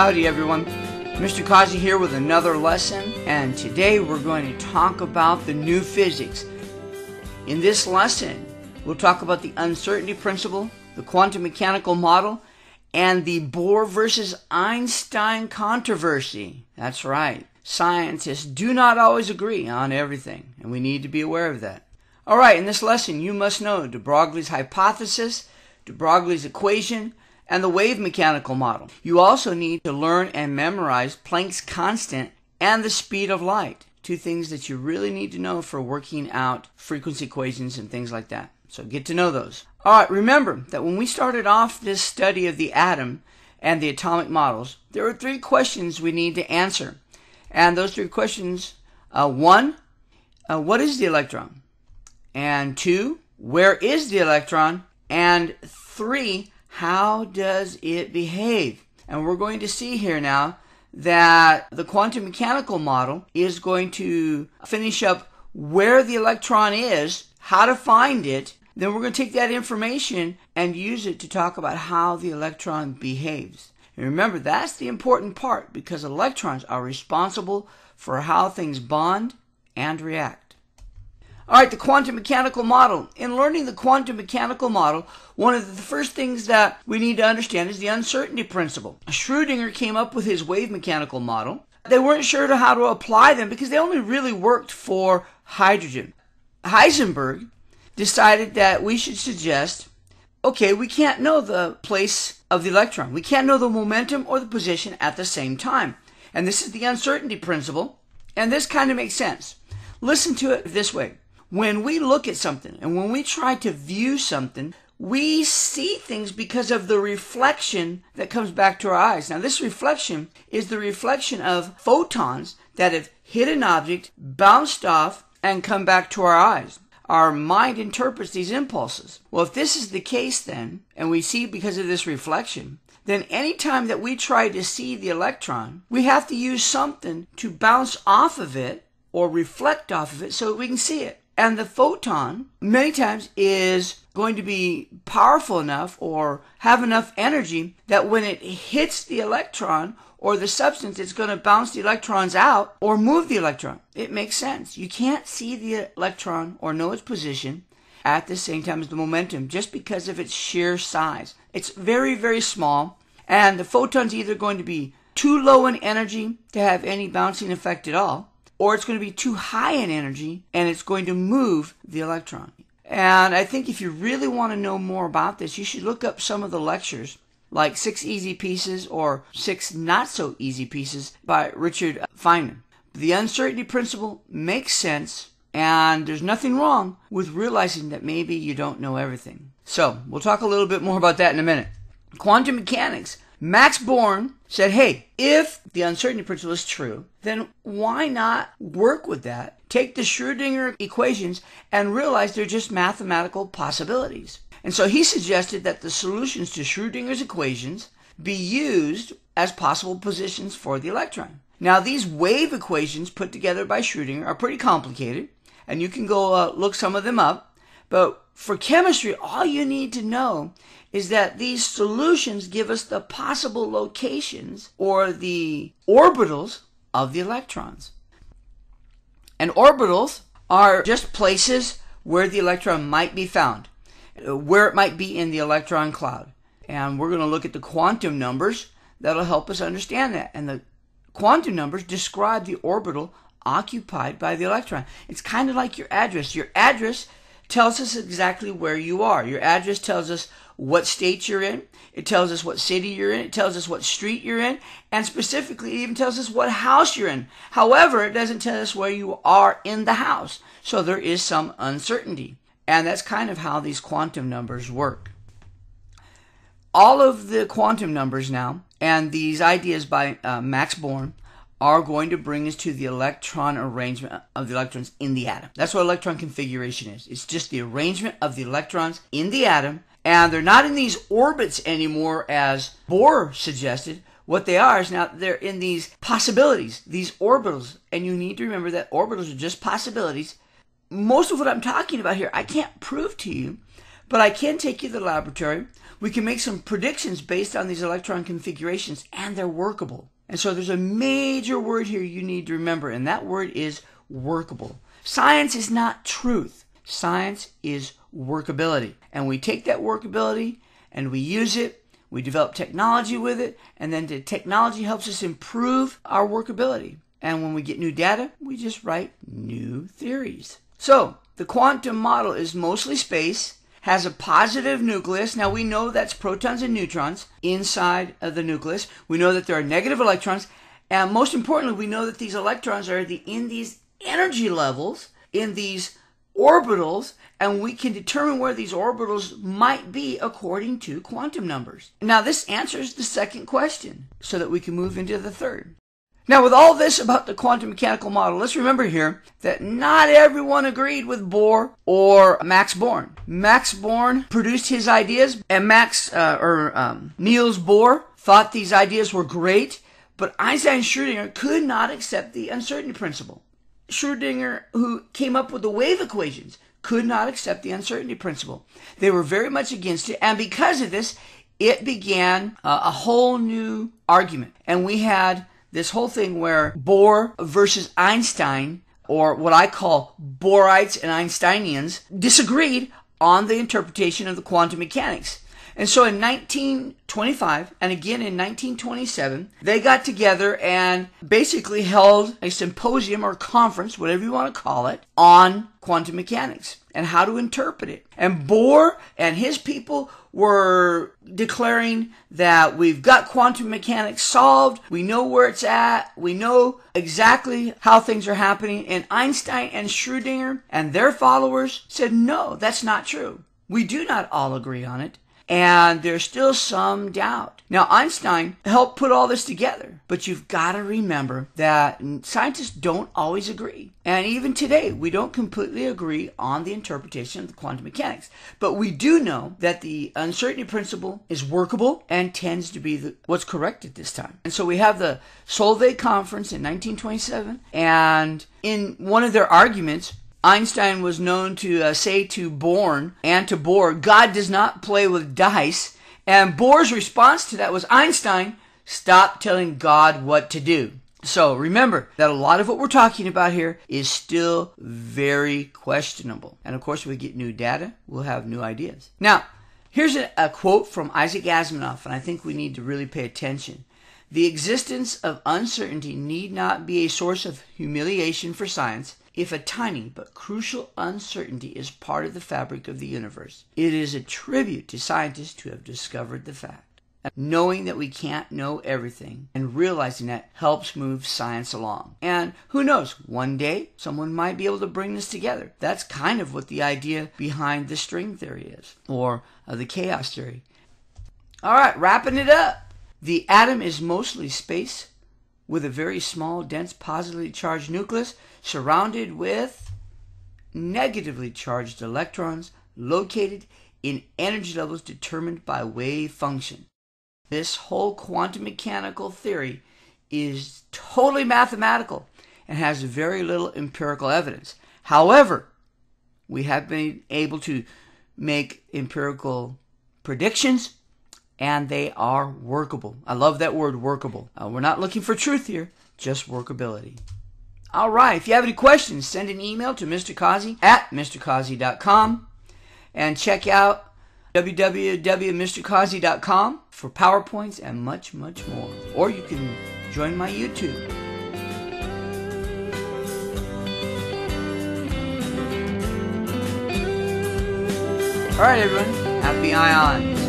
Howdy, everyone. Mr. Causey here with another lesson, and today we're going to talk about the new physics. In this lesson, we'll talk about the uncertainty principle, the quantum mechanical model, and the Bohr versus Einstein controversy. That's right. Scientists do not always agree on everything, and we need to be aware of that. All right, in this lesson, you must know de Broglie's hypothesis, de Broglie's equation, and the wave mechanical model. You also need to learn and memorize Planck's constant and the speed of light. Two things that you really need to know for working out frequency equations and things like that. So get to know those. All right, remember that when we started off this study of the atom and the atomic models, there were three questions we need to answer. And those three questions uh, one, uh, what is the electron? And two, where is the electron? And three, how does it behave? And we're going to see here now that the quantum mechanical model is going to finish up where the electron is, how to find it. Then we're going to take that information and use it to talk about how the electron behaves. And remember, that's the important part because electrons are responsible for how things bond and react. All right, the quantum mechanical model. In learning the quantum mechanical model, one of the first things that we need to understand is the uncertainty principle. Schrödinger came up with his wave mechanical model. They weren't sure how to apply them because they only really worked for hydrogen. Heisenberg decided that we should suggest okay, we can't know the place of the electron. We can't know the momentum or the position at the same time. And this is the uncertainty principle. And this kind of makes sense. Listen to it this way when we look at something and when we try to view something, we see things because of the reflection that comes back to our eyes. Now, this reflection is the reflection of photons that have hit an object, bounced off, and come back to our eyes. Our mind interprets these impulses. Well, if this is the case, then, and we see because of this reflection, then any time that we try to see the electron, we have to use something to bounce off of it or reflect off of it so we can see it. And the photon, many times, is going to be powerful enough or have enough energy that when it hits the electron or the substance, it's going to bounce the electrons out or move the electron. It makes sense. You can't see the electron or know its position at the same time as the momentum just because of its sheer size. It's very, very small, and the photon's either going to be too low in energy to have any bouncing effect at all, or it's going to be too high in energy and it's going to move the electron. And I think if you really want to know more about this, you should look up some of the lectures, like Six Easy Pieces or Six Not So Easy Pieces by Richard Feynman. The uncertainty principle makes sense, and there's nothing wrong with realizing that maybe you don't know everything. So, we'll talk a little bit more about that in a minute. Quantum mechanics Max Born said, hey, if the uncertainty principle is true, then why not work with that? Take the Schrodinger equations and realize they're just mathematical possibilities. And so he suggested that the solutions to Schrodinger's equations be used as possible positions for the electron. Now, these wave equations put together by Schrodinger are pretty complicated, and you can go uh, look some of them up. But for chemistry, all you need to know is that these solutions give us the possible locations or the orbitals of the electrons. And orbitals are just places where the electron might be found, uh, where it might be in the electron cloud. And we're going to look at the quantum numbers that'll help us understand that. And the quantum numbers describe the orbital occupied by the electron. It's kind of like your address. Your address tells us exactly where you are. Your address tells us what state you're in. It tells us what city you're in. It tells us what street you're in. And specifically, it even tells us what house you're in. However, it doesn't tell us where you are in the house. So there is some uncertainty. And that's kind of how these quantum numbers work. All of the quantum numbers now, and these ideas by uh, Max Born, are going to bring us to the electron arrangement of the electrons in the atom. That's what electron configuration is. It's just the arrangement of the electrons in the atom, and they're not in these orbits anymore as Bohr suggested. What they are is now they're in these possibilities, these orbitals, and you need to remember that orbitals are just possibilities. Most of what I'm talking about here, I can't prove to you, but I can take you to the laboratory. we can make some predictions based on these electron configurations and they're workable. And so there's a major word here you need to remember, and that word is workable. Science is not truth. Science is workability. And we take that workability and we use it, we develop technology with it, and then the technology helps us improve our workability. And when we get new data, we just write new theories. So, the quantum model is mostly space, has a positive nucleus. Now we know that's protons and neutrons inside of the nucleus. We know that there are negative electrons. And most importantly, we know that these electrons are the, in these energy levels, in these orbitals, and we can determine where these orbitals might be according to quantum numbers. Now, this answers the second question so that we can move into the third. Now, with all this about the quantum mechanical model, let's remember here that not everyone agreed with Bohr or Max Born. Max Born produced his ideas, and Max uh, or um, Niels Bohr thought these ideas were great, but Einstein and Schrödinger could not accept the uncertainty principle. Schrödinger, who came up with the wave equations, could not accept the uncertainty principle. They were very much against it, and because of this, it began uh, a whole new argument. And we had this whole thing where Bohr versus Einstein, or what I call Bohrites and Einsteinians, disagreed on the interpretation of the quantum mechanics. And so in 1925 and again in 1927, they got together and basically held a symposium or conference, whatever you want to call it, on quantum mechanics and how to interpret it. And Bohr and his people were declaring that we've got quantum mechanics solved, we know where it's at, we know exactly how things are happening. And Einstein and Schrödinger and their followers said, no, that's not true. We do not all agree on it and there's still some doubt. Now, Einstein helped put all this together, but you've got to remember that scientists don't always agree. And even today, we don't completely agree on the interpretation of the quantum mechanics. But we do know that the uncertainty principle is workable and tends to be the, what's correct at this time. And so we have the Solvay conference in 1927, and in one of their arguments, Einstein was known to uh, say to Born and to Bohr, God does not play with dice. And Bohr's response to that was Einstein, stop telling God what to do. So remember that a lot of what we're talking about here is still very questionable. And of course, we get new data, we'll have new ideas. Now, here's a, a quote from Isaac Asimov, and I think we need to really pay attention. The existence of uncertainty need not be a source of humiliation for science if a tiny but crucial uncertainty is part of the fabric of the universe. It is a tribute to scientists who have discovered the fact. Knowing that we can't know everything and realizing that helps move science along. And who knows, one day someone might be able to bring this together. That's kind of what the idea behind the string theory is, or uh, the chaos theory. All right, wrapping it up. The atom is mostly space with a very small, dense, positively charged nucleus surrounded with negatively charged electrons located in energy levels determined by wave function. This whole quantum mechanical theory is totally mathematical and has very little empirical evidence. However, we have been able to make empirical predictions and they are workable. I love that word workable. Uh, we're not looking for truth here, just workability. All right. If you have any questions, send an email to Mr. Causey at MrCausey.com and check out www.mrcausey.com for PowerPoints and much, much more. Or you can join my YouTube. All right, everyone. Happy ion.